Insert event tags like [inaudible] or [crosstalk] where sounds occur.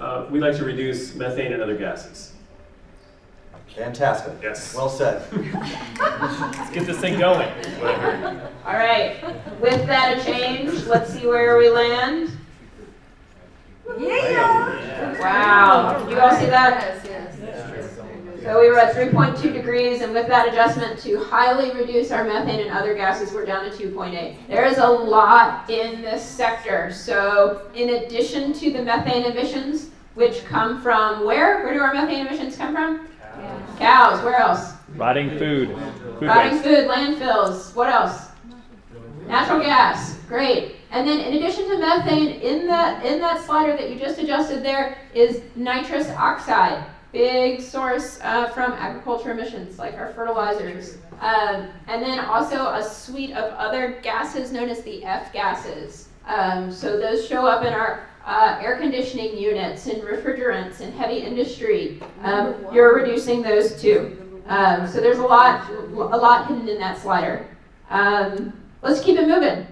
Uh, we'd like to reduce methane and other gases. Fantastic. Yes. Well said. [laughs] Let's get this thing going. Whatever. All right, with that a change, let's see where we land. Yeah! Wow, you all see that? Yes, yes. So we were at 3.2 degrees, and with that adjustment to highly reduce our methane and other gases, we're down to 2.8. There is a lot in this sector. So in addition to the methane emissions, which come from where? Where do our methane emissions come from? Cows. Where else? Rotting food. Food Rotting waste. food, landfills. What else? Natural gas. Great. And then in addition to methane, in that in that slider that you just adjusted there is nitrous oxide. Big source uh, from agriculture emissions, like our fertilizers. Um, and then also a suite of other gases known as the F gases. Um, so those show up in our uh, air conditioning units and refrigerants and heavy industry. Um, you're reducing those too. Um, so there's a lot, a lot hidden in that slider. Um, let's keep it moving.